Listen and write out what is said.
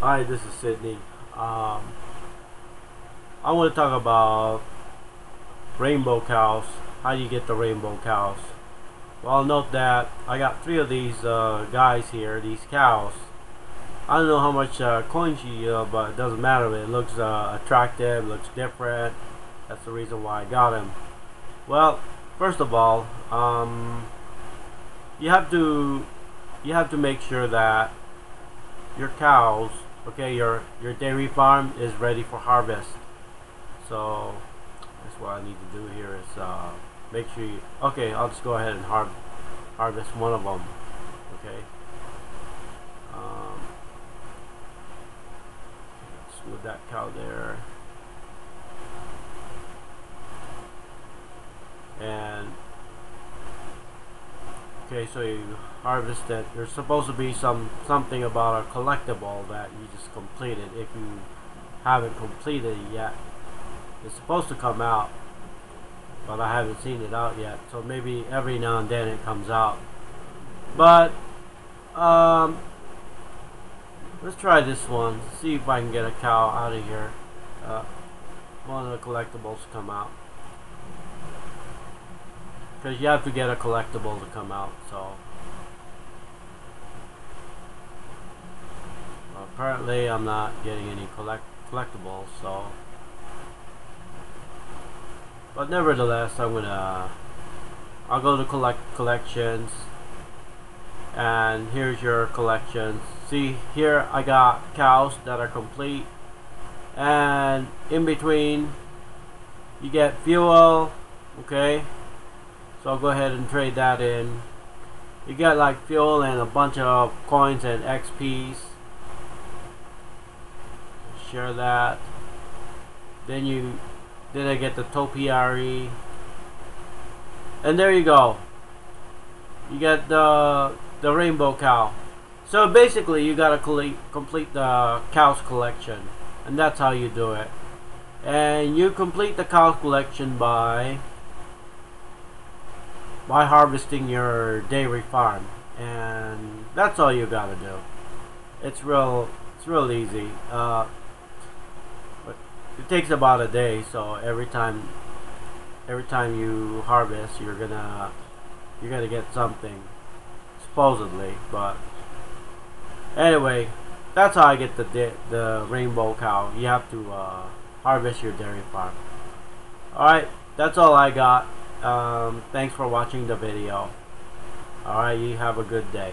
Hi, this is Sidney. Um, I want to talk about rainbow cows. How do you get the rainbow cows? Well, note that I got three of these uh, guys here, these cows. I don't know how much uh, coins you yield, but it doesn't matter. It looks uh, attractive, looks different. That's the reason why I got him. Well, first of all, um, you have to you have to make sure that your cows okay your your dairy farm is ready for harvest. So that's what I need to do here is uh, make sure you okay I'll just go ahead and har harvest one of them okay? Um, let's that cow there. And okay so you harvest it. There's supposed to be some something about a collectible that you just completed. If you haven't completed it yet it's supposed to come out but I haven't seen it out yet. So maybe every now and then it comes out. But um let's try this one. See if I can get a cow out of here. Uh, one of the collectibles come out because you have to get a collectible to come out so. Well, apparently I'm not getting any collect collectibles so. But nevertheless I'm gonna uh, I'll go to collect collections. And here's your collections. See here I got cows that are complete. And in between you get fuel okay so I'll go ahead and trade that in. You get like fuel and a bunch of coins and XPs. Share that. Then you then I get the topiary. And there you go. You get the the rainbow cow. So basically you gotta complete the cows collection. And that's how you do it. And you complete the cows collection by by harvesting your dairy farm and that's all you gotta do. It's real it's real easy. Uh, but it takes about a day so every time every time you harvest you're gonna you're gonna get something supposedly but anyway that's how I get the the rainbow cow. You have to uh, harvest your dairy farm. Alright that's all I got um, thanks for watching the video. Alright, you have a good day.